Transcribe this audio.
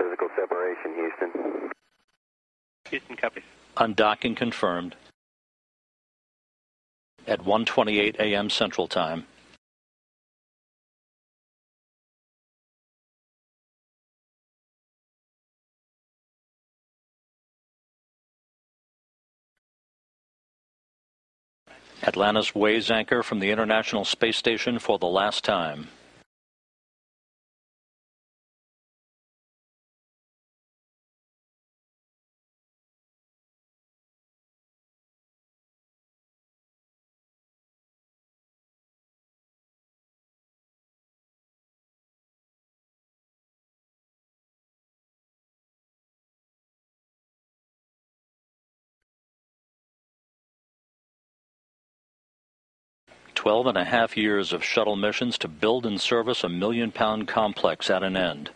Physical separation, Houston. Houston copies. Undocking confirmed. At 1:28 a.m. Central Time. Atlantis weighs anchor from the International Space Station for the last time. Twelve and a half years of shuttle missions to build and service a million pound complex at an end.